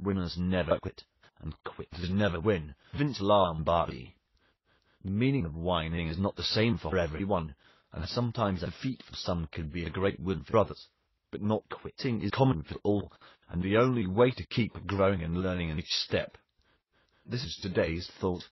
Winners never quit, and quitters never win. Vince Lombardi. The meaning of whining is not the same for everyone, and sometimes a defeat for some can be a great win for others. But not quitting is common for all, and the only way to keep growing and learning in each step. This is today's thought.